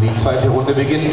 die zweite Runde beginnt.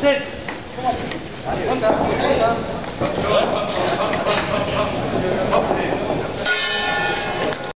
셋.